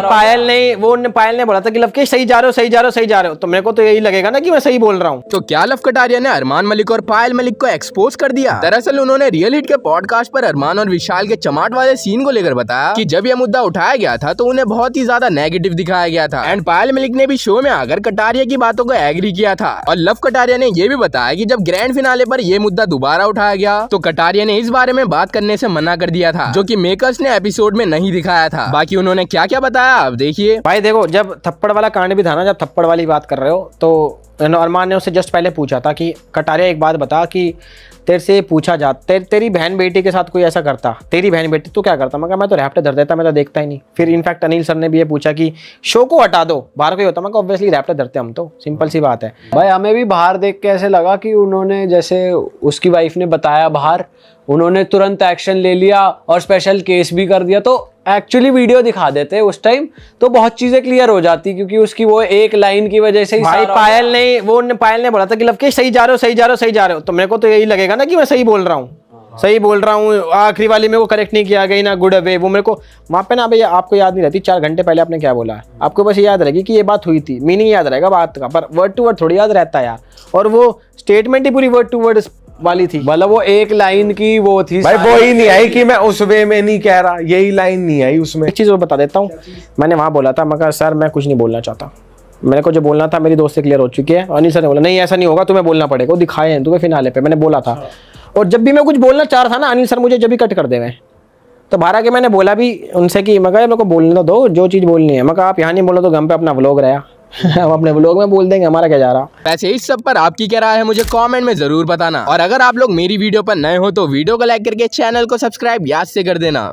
पायल ने वो ने पायल ने बोला था कि, लवकेश, सही जा रहे हो, सही जा रहे हो, सही जा रहे हो। तो मेरे को तो यही लगेगा ना कि मैं सही बोल रहा हूँ। तो क्या लव कटारिया ने अरमान मलिक और पायल मलिक को एक्सपोज कर दिया? दरअसल उन्होंने रियल हिट के पॉडकास्ट पर अरमान और विशाल के चमाट वाले सीन को लेकर बताया कि जब यह मुद्दा उठाया गया था तो उन्हें बहुत ही ज़्यादा नेगेटिव दिखाया गया था। एंड पायल मलिक ने भी शो में आकर कटारिया की बातों को एग्री किया था। और लव कटारिया ने यह भी बताया की जब ग्रैंड फिनाले पर यह मुद्दा दोबारा उठाया गया तो कटारिया ने इस बारे में बात करने से मना कर दिया था, जो की मेकर्स ने एपिसोड में नहीं दिखाया था। बाकी उन्होंने क्या क्या बताया? अब देखिए। भाई देखो जब थप्पड़ वाला कांड भी था ना जब थप्पड़ वाली बात कर रहे हो तो अरमान ने उससे जस्ट पहले पूछा था कि कटारिया एक बात बता कि तेरे से पूछा जा तेर, तेरी बहन बेटी के साथ कोई ऐसा करता? तेरी बहन बेटी तू क्या करता? मैं मैं तो रैप्टर धर देता मैं तो देखता ही नहीं। फिर इनफैक्ट अनिल सर ने भी ये पूछा कि शो को हटा दो बाहर कोई होता? मैं ऑब्वियसली रैप्टर धरते हम तो सिंपल सी बात है। भाई हमें भी बाहर देख के ऐसे लगा कि उन्होंने जैसे उसकी वाइफ ने बताया बाहर उन्होंने तुरंत एक्शन ले लिया और स्पेशल केस भी कर दिया तो एक्चुअली वीडियो दिखा देते उस टाइम तो बहुत चीज़ें क्लियर हो जाती क्योंकि उसकी वो एक लाइन की वजह से ही भाई पायल ने वो ने पायल ने बोला था कि लवकेश सही जा रहे हो सही जा रहे हो सही जा रहे हो। तो मेरे को तो यही लगेगा ना कि मैं सही बोल रहा हूँ। सही बोल रहा हूँ आखिरी वाली मेरे को करेक्ट नहीं किया गई ना गुड अवे वो मेरे को वहाँ पे ना भैया आपको याद नहीं रहती चार घंटे पहले आपने क्या बोला? है। आपको बस याद रहेगी कि ये बात हुई थी। मीनिंग याद रहेगा बात का पर वर्ड टू वर्ड थोड़ी याद रहता है यार। और वो स्टेटमेंट ही पूरी वर्ड टू वर्ड वाली थी। मतलब वो एक लाइन की वो थी भाई वो ही नहीं आई कि मैं उस वे में नहीं कह रहा यही लाइन नहीं आई उसमें। एक चीज़ और बता देता हूँ। मैंने वहाँ बोला था मगर सर मैं कुछ नहीं बोलना चाहता। मेरे को जो बोलना था मेरी दोस्त से क्लियर हो चुकी है। अनिल सर ने बोला नहीं ऐसा नहीं होगा तुम्हें बोलना पड़ेगा। वो दिखाए हैं तुम्हें फिनाले पे मैंने बोला था। और जब भी मैं कुछ बोलना चाह रहा था ना अनिल सर मुझे जब भी कट कर दे तो बाहर आके मैंने बोला भी उनसे कि मगर मेरे को बोलने तो दो जो चीज़ बोलनी है। मगर आप यहाँ नहीं बोलो तो गम पे अपना व्लॉग रहा। हम अपने ब्लॉग में बोल देंगे, हमारा क्या जा रहा? वैसे इस सब पर आपकी क्या राय है, मुझे कमेंट में ज़रूर बताना। और अगर आप लोग मेरी वीडियो पर नए हो तो वीडियो को लाइक करके चैनल को सब्सक्राइब याद से कर देना।